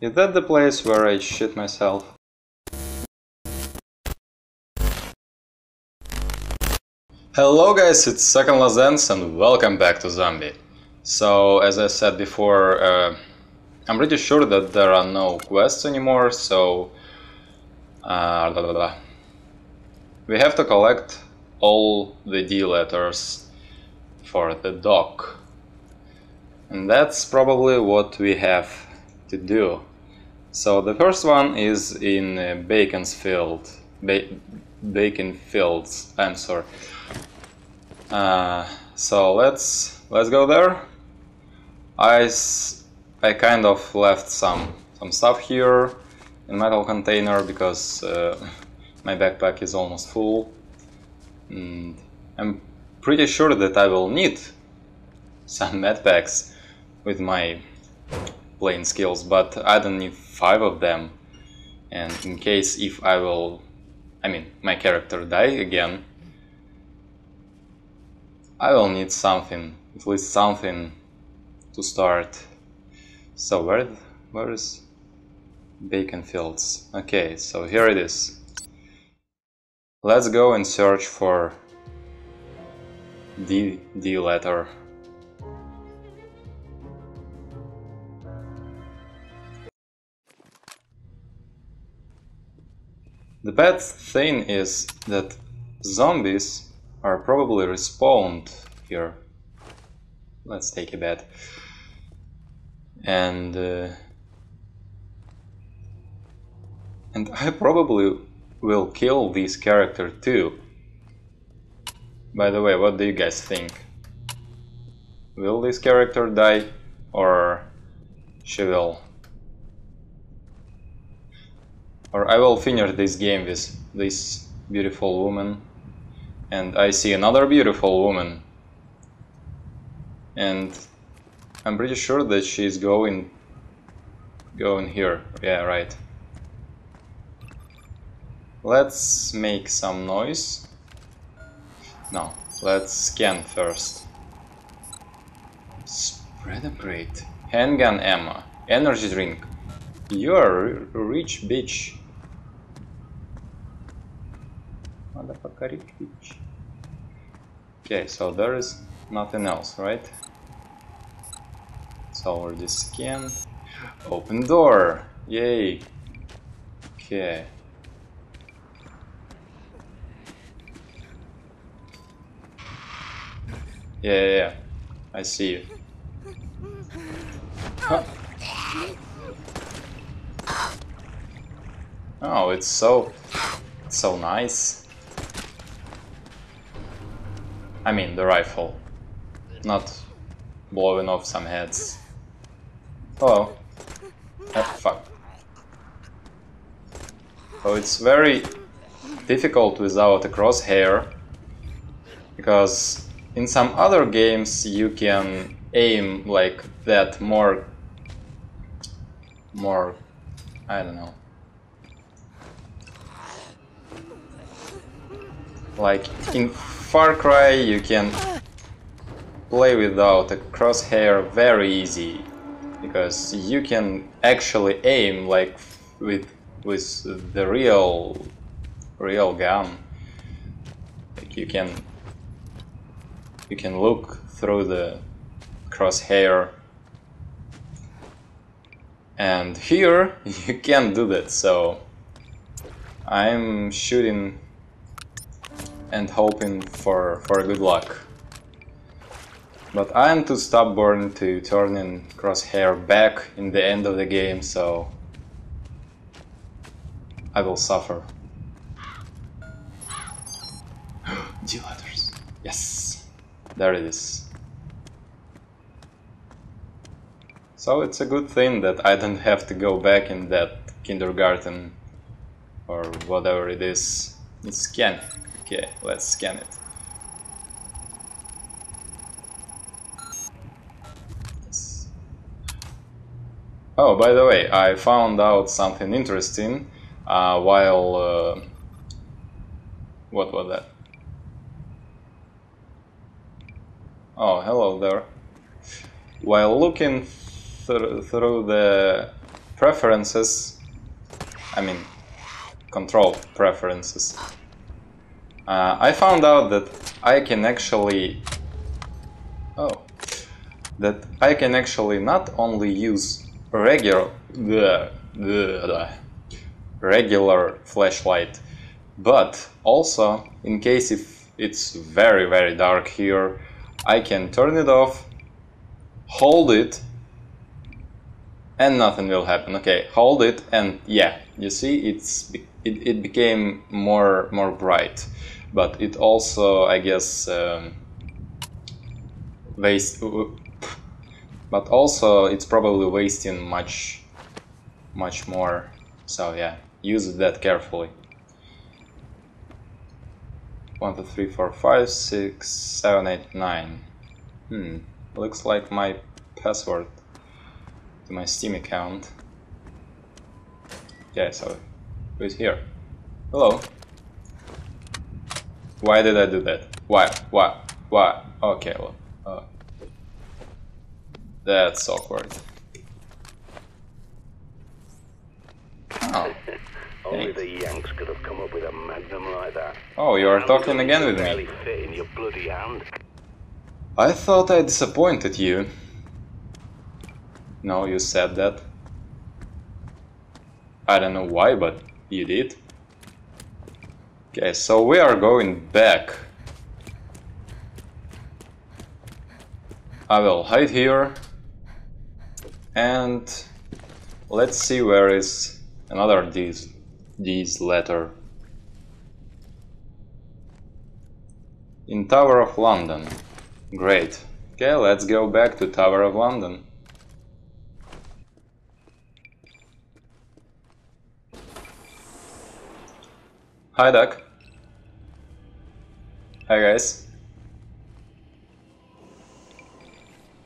Is that the place where I shit myself? Hello guys, it's Second Dance and welcome back to Zombi. So, as I said before, uh, I'm pretty sure that there are no quests anymore, so... Uh, blah, blah, blah. We have to collect all the Dee letters for the dock. And that's probably what we have to do. So the first one is in uh, Beaconsfield. Ba Bacon Fields, I'm sorry. Uh, so let's let's go there. I, I kind of left some some stuff here in metal container because uh, my backpack is almost full. And I'm pretty sure that I will need some medpacks with my playing skills, but I don't need five of them. And in case if I will, I mean, my character die again, I will need something, at least something to start. So where, where is Bacon Fields? Okay, so here it is. Let's go and search for D, D letter. Bad thing is that zombies are probably respawned here. Let's take a bet. And uh, and I probably will kill this character too. By the way, what do you guys think? Will this character die or she will? Or I will finish this game with this beautiful woman. And I see another beautiful woman. And I'm pretty sure that she's going going here. Yeah right. Let's make some noise. No let's scan first. Spread a crate. Handgun ammo. Energy drink. You're a rich bitch rich Okay, so there is nothing else, right? It's already scanned. Open door! Yay! Okay. Yeah, yeah, yeah. I see you. Huh. Oh, it's so... So nice. I mean, the rifle. Not blowing off some heads. Oh. oh fuck. So it's very difficult without a crosshair. Because in some other games you can aim like that more... More... I don't know. Like in Far Cry you can play without a crosshair very easy because you can actually aim like with with the real real gun. Like you can you can look through the crosshair. And here you can't do that. So I'm shooting and hoping for, for good luck. But I'm too stubborn to turn in crosshair back in the end of the game, so I will suffer. Dee letters. Yes, there it is. So it's a good thing that I don't have to go back in that kindergarten or whatever it is. It's scan. Okay, let's scan it. Oh, by the way, I found out something interesting uh, while... Uh, what was that? Oh, hello there. While looking th through the preferences, I mean control preferences, uh, I found out that I can actually oh that I can actually not only use regular regular flashlight but also in case if it's very very dark here I can turn it off hold it and nothing will happen. Okay hold it and yeah you see it's it, it became more more bright but it also I guess um, waste but also it's probably wasting much much more. So yeah use that carefully. One two three four five six seven eight nine. Hmm looks like my password to my steam account. Yeah so who's here. Hello why did I do that why why why okay well uh, that's awkward. Oh. Only the Yanks could have come up with a magnum like that. Oh, you are talking again with me. Fit in your bloody hand. I thought I disappointed you. No, you said that. I don't know why, but you did. Okay, so we are going back. I will hide here. And let's see where is another these these letter. In Tower of London. Great. Okay let's go back to Tower of London hi duck hi guys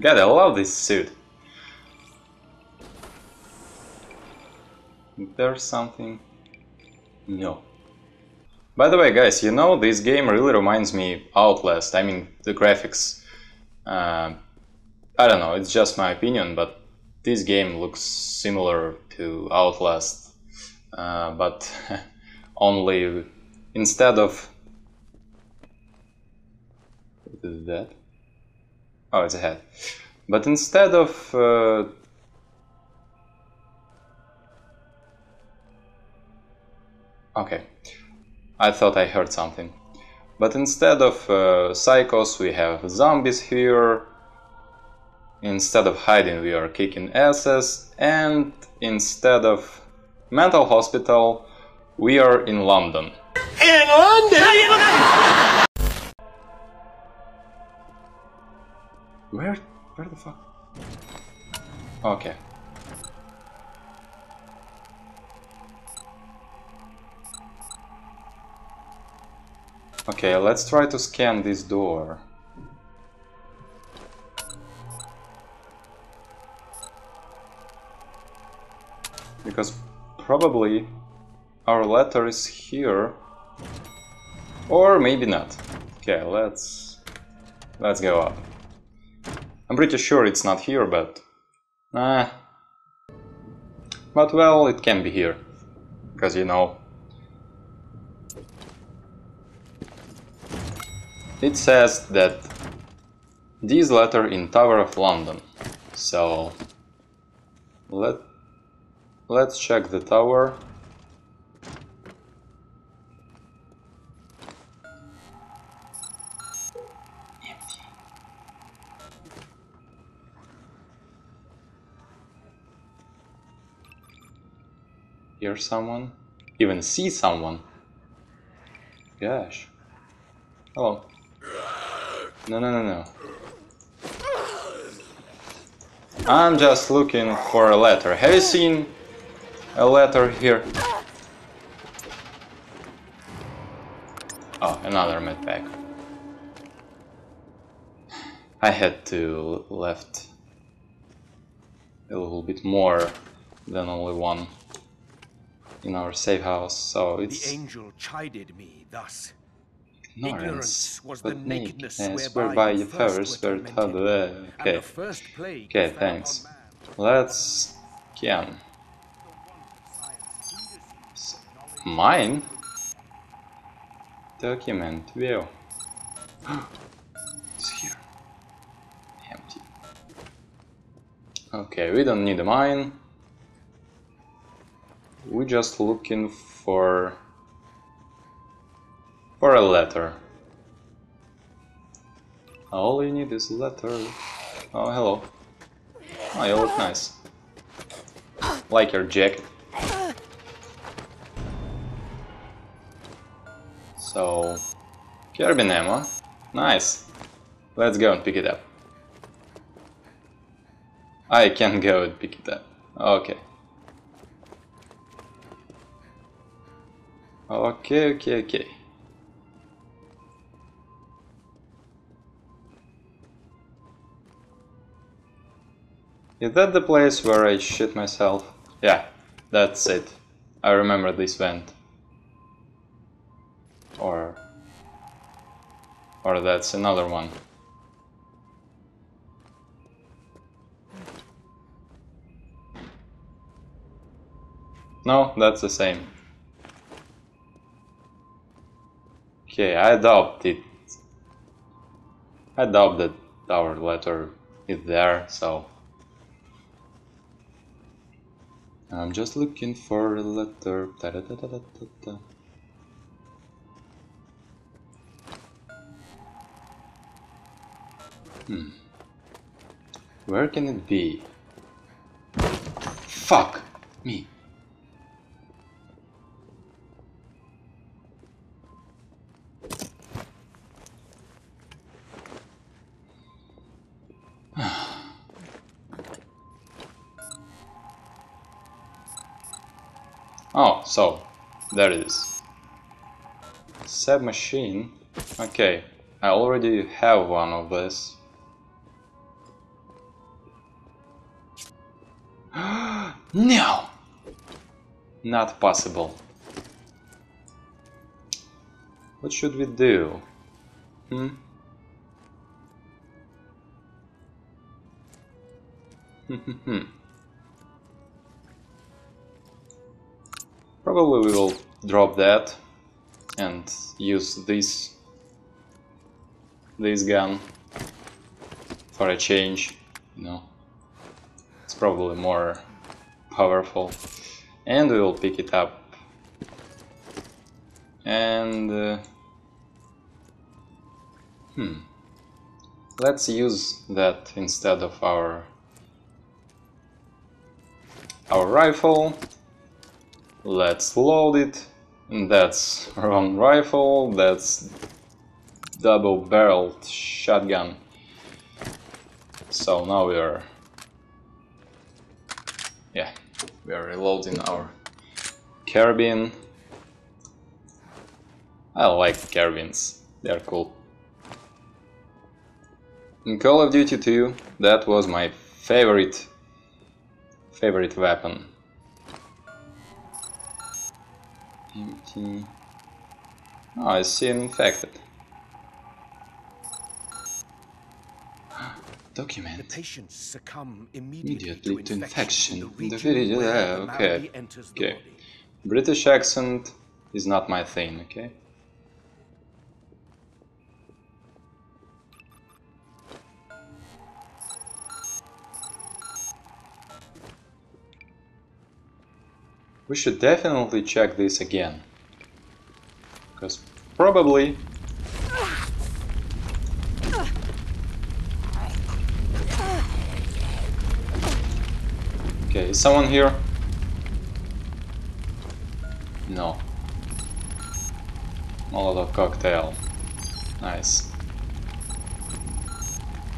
God I love this suit There's something... No. By the way, guys, you know, this game really reminds me Outlast. I mean, the graphics. Uh, I don't know, it's just my opinion, but this game looks similar to Outlast. Uh, but only instead of... That? Oh, it's a head. But instead of uh, Okay, I thought I heard something. But instead of uh, psychos we have zombies here. Instead of hiding we are kicking asses. And instead of mental hospital we are in London. In London? Where? Where the fuck? Okay. Okay, let's try to scan this door. Because probably our letter is here. Or maybe not. Okay, let's let's go up. I'm pretty sure it's not here, but ah. But well, it can be here. Because you know, it says that this letter in Tower of London. So let let's check the tower. Hear someone? Even see someone? Gosh. Hello. No, no, no, no. I'm just looking for a letter. Have you seen a letter here? Oh, another medpack. I had to left a little bit more than only one in our safe house, so it's... The angel chided me thus. Ignorance, was the nakedness, nakedness whereby you first were told. Okay, okay, thanks. Let's scan. Mine? Document view. it's here. Empty. Okay, we don't need a mine. We're just looking for for a letter. All you need is a letter. Oh, hello. Oh, you look nice. Like your jacket. So, carabin ammo. Nice. Let's go and pick it up. I can go and pick it up. Okay. Okay, okay, okay. Is that the place where I shit myself? Yeah, that's it. I remember this vent. Or... Or that's another one. No, that's the same. Okay, I doubt it. I doubt that our letter is there, so... I'm just looking for a letter. Da -da -da. Hmm. Where can it be? Fuck me. Oh, so, there it is. Sub machine. Okay, I already have one of this. no! Not possible. What should we do? Hmm? Hmm. Probably we will drop that and use this this gun for a change, you know. It's probably more powerful. And we will pick it up. And uh, hmm. Let's use that instead of our our rifle Let's load it. That's wrong rifle, that's double-barreled shotgun. So now we are... Yeah, we are reloading our carbine. I like carbines, they're cool. In Call of Duty 2, that was my favorite favorite weapon. Empty. Oh, ah, I see an infected. Document. The succumb immediately, Immediately to infection. in The the video, yeah, okay. malady enters the Okay. British accent is not my thing, okay? We should definitely check this again. Because probably... Okay, is someone here? No. Molotov cocktail. Nice.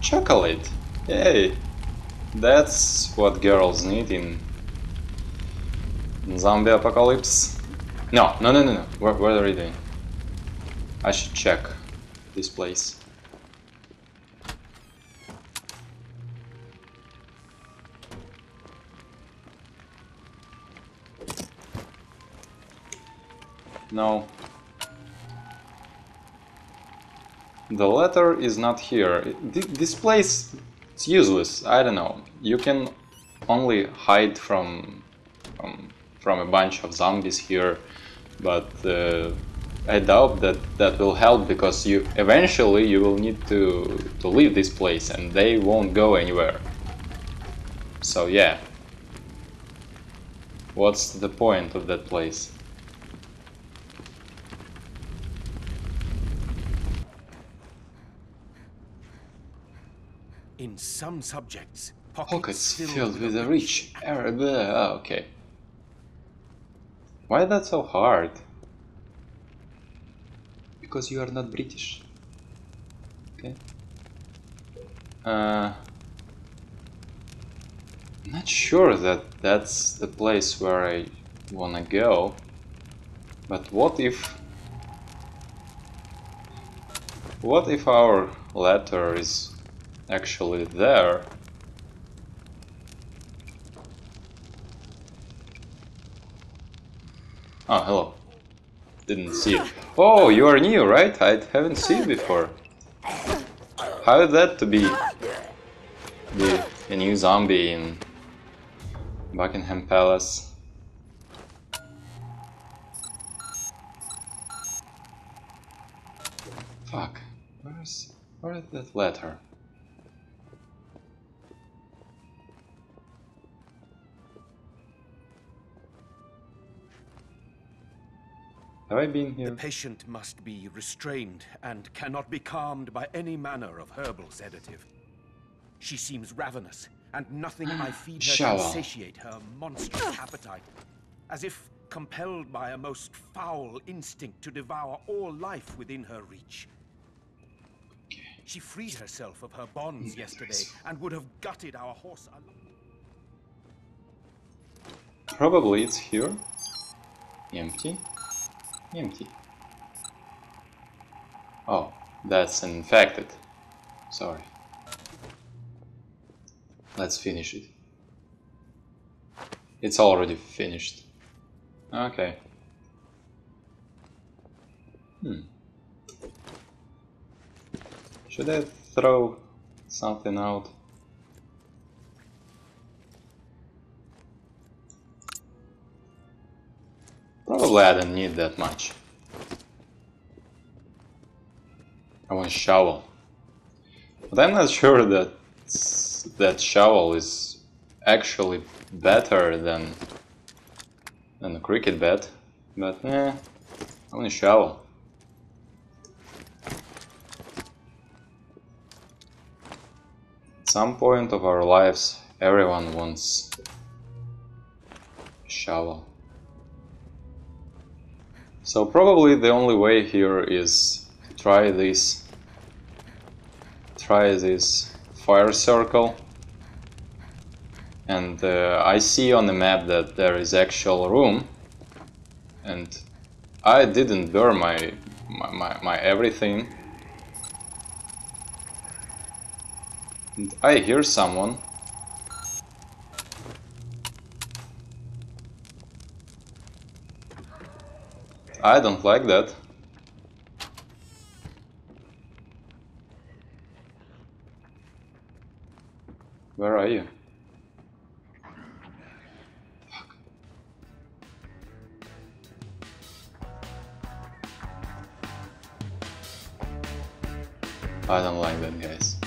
Chocolate! Yay! That's what girls need in zombie apocalypse. No, no, no, no, no. What, what are you doing? I should check this place. No. The letter is not here. This place is useless. I don't know. You can only hide from from, from a bunch of zombies here. but uh, I doubt that that will help because you eventually you will need to to leave this place and they won't go anywhere. So yeah. What's the point of that place? In some subjects, Pockets filled with a rich Arab. Oh, okay. Why that so hard? Because you are not British. Okay. Uh, not sure that that's the place where I wanna go. But what if... What if our letter is actually there? Oh, hello. Didn't see it. Oh, you are new, right? I haven't seen before. How is that to be, be a new zombie in Buckingham Palace? Fuck. Where's where is that letter? Have I been The patient must be restrained and cannot be calmed by any manner of herbal sedative. She seems ravenous, and nothing I feed her Shower. can satiate her monstrous appetite, as if compelled by a most foul instinct to devour all life within her reach. She freed herself of her bonds yesterday and would have gutted our horse. Probably it's here. Empty. Empty. Oh, that's infected. Sorry. Let's finish it. It's already finished. Okay. Hmm. Should I throw something out? Probably I don't need that much. I want a shovel. But I'm not sure that that shovel is actually better than than a cricket bat. But eh, I want a shovel. At some point of our lives, everyone wants a shovel. So probably the only way here is to try this try this fire circle. And uh, I see on the map that there is actual room. And I didn't burn my my, my, my everything. And I hear someone I don't like that. Where are you? I don't like that, guys.